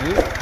嗯